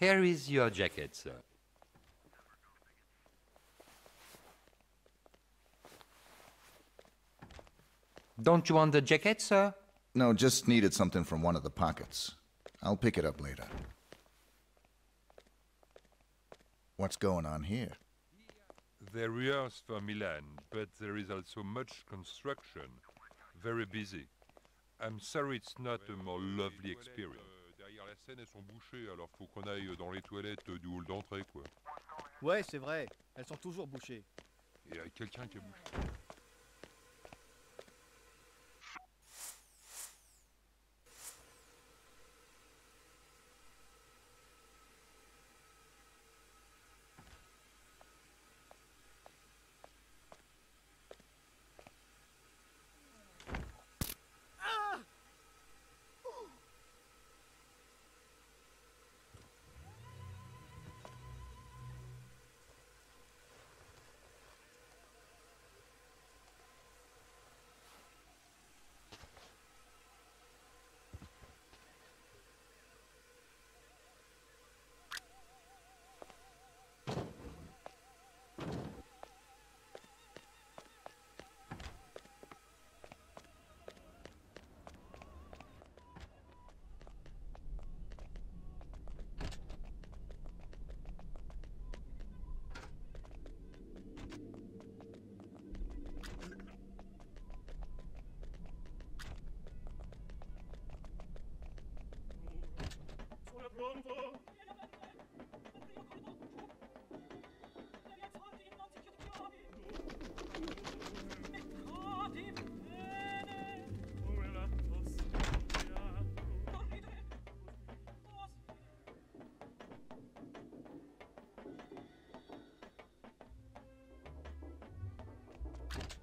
Here is your jacket, sir. Don't you want the jacket, sir? No, just needed something from one of the pockets. I'll pick it up later. What's going on here? They rehearse for Milan, but there is also much construction. Very busy. I'm sorry it's not a more lovely experience. La scène, elles sont bouchées, alors faut qu'on aille dans les toilettes du hall d'entrée, quoi. Ouais, c'est vrai. Elles sont toujours bouchées. Et il y a quelqu'un qui a bouché. pronto? you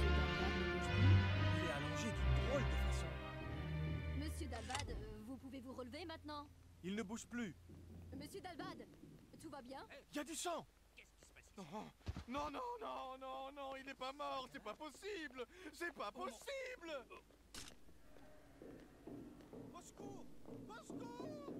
ne bouge plus. Il est allongé d'une drôle de façon. Monsieur Dalbad, euh, vous pouvez vous relever maintenant Il ne bouge plus. Monsieur Dalbad, tout va bien? Il y a du sang Non, non, non, non, non, non, il n'est pas mort, c'est pas possible C'est pas possible Au secours Au secours